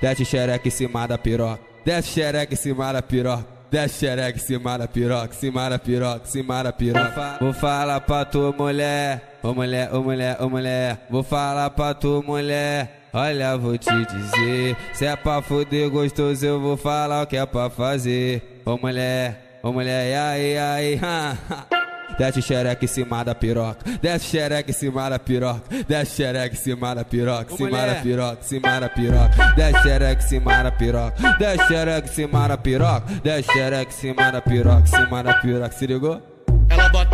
Desce xereca em cima da piroca. Desce xereca em cima da piroca. Desce xereca em cima da piroca, cima da piroca, cima da piroca. Vou falar pra tu mulher, ô mulher, ô mulher, ô mulher. Vou falar pra tu mulher. Olha, vou te dizer, se é pra foder gostoso, eu vou falar o que é pra fazer. Ô mulher, ô mulher, e aí, aí, ha, Desce xereca em cima da piroca. Desce xereca em cima da piroca. Desce xereca em cima da piroca. Cima da piroca, cima da piroca. Desce xereca em cima da piroca. Desce xereca em cima da piroca. Desce xereca em cima da piroca. Cima da piroca, se ligou? Ela bota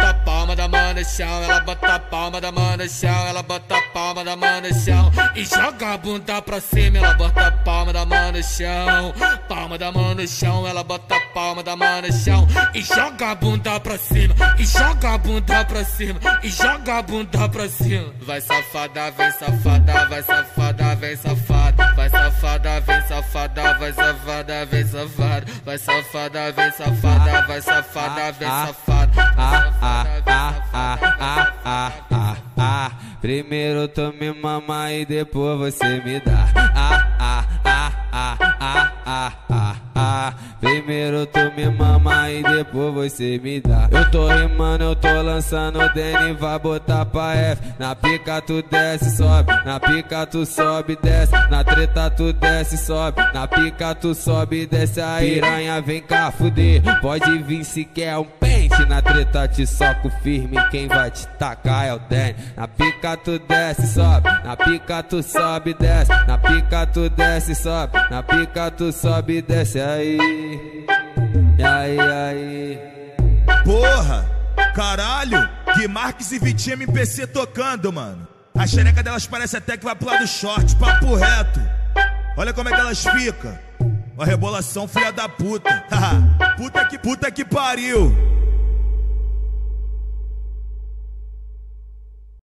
no chão, ela bota a palma da mão no chão, ela bota a palma da mão no chão e joga a bunda pra cima, ela bota a palma da mão no chão, palma da mão no chão, ela bota a palma da mão no chão e joga a bunda pra cima, e joga a bunda pra cima, e joga a bunda pra cima. Vai safada, vem safada, vai safada, vem safada, vai safada, vem safada, vai safada, vem safada, vai safada, vem safada, vai safada, vem safada Primeiro tu me mama e depois você me dá. Ah, ah, ah, ah, ah, ah, ah, ah. Primeiro tu me mama e depois você me dá. Eu tô rimando, eu tô lançando o Danny, vai botar pra F. Na pica tu desce, sobe. Na pica tu sobe, desce. Na treta tu desce, sobe. Na pica tu sobe, desce. A piranha vem cá fuder. Pode vir se quer um Na treta te soco firme. Quem vai te tacar é o Danny. Na pica tu desce, sobe. Na pica tu sobe, desce. Na pica tu desce, sobe. Na pica tu sobe, desce aí. Aí, aí. Porra, caralho, que Marques e Vitinho MPC tocando, mano. A xereca delas parece até que vai pro lado short, papo reto. Olha como é que elas ficam. Uma rebolação filha da puta. puta que puta que pariu.